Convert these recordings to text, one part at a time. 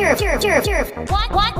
jerk, jerk, jerk, jerk. What, what?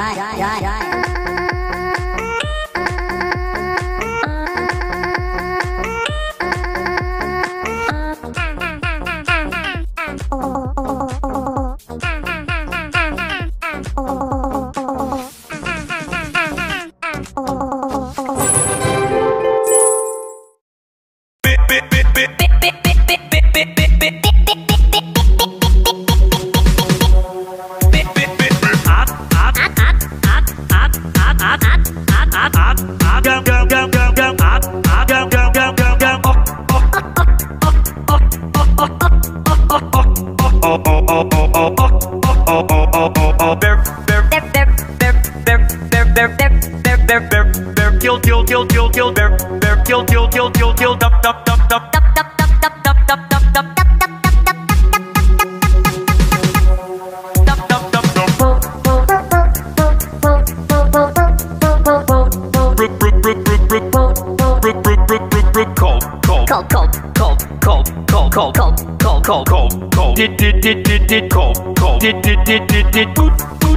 die. Bear, bear, cold, cold, cold, cold, cold, cold, did did did did did cold, cold, did did did did did good.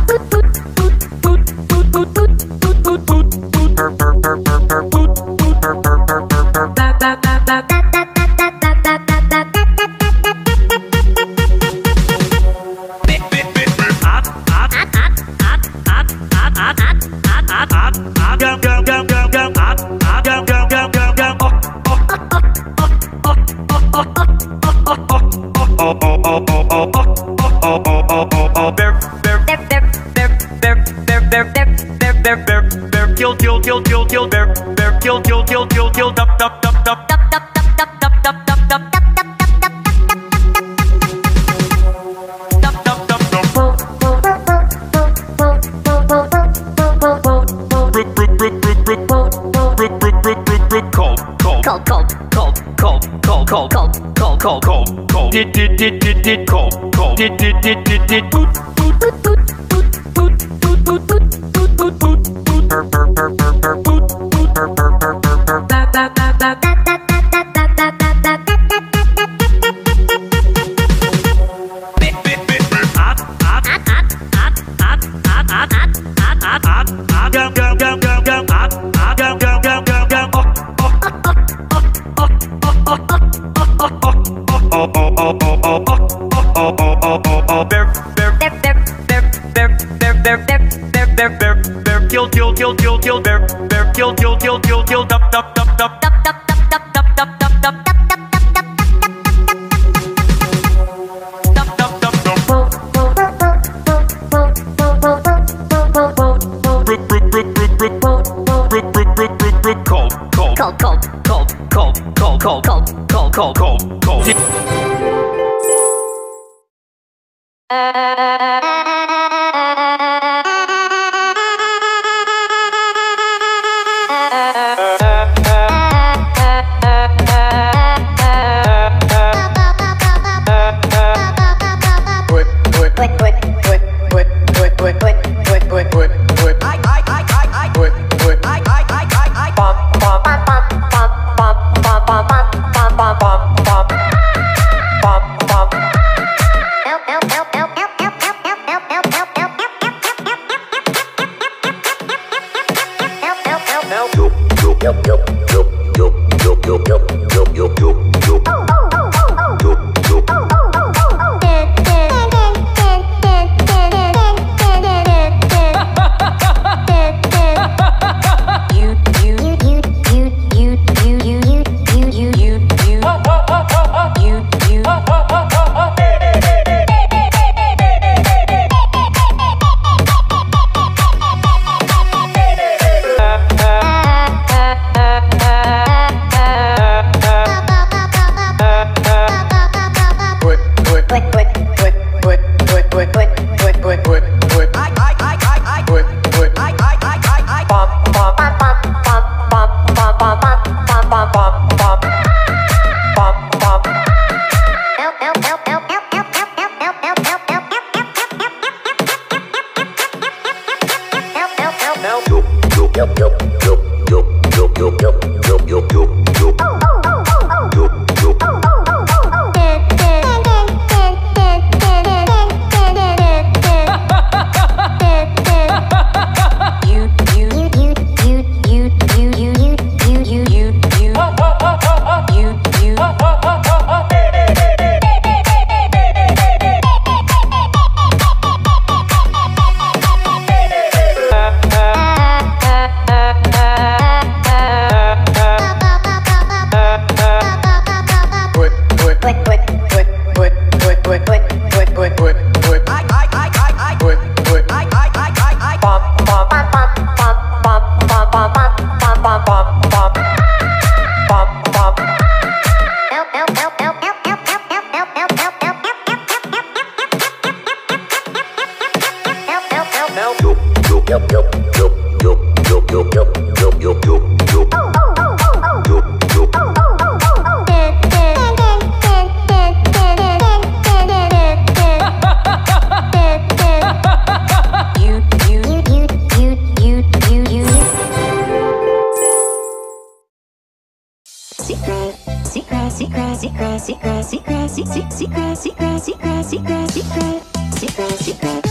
tout 扣扣扣扣扣。it. clássica.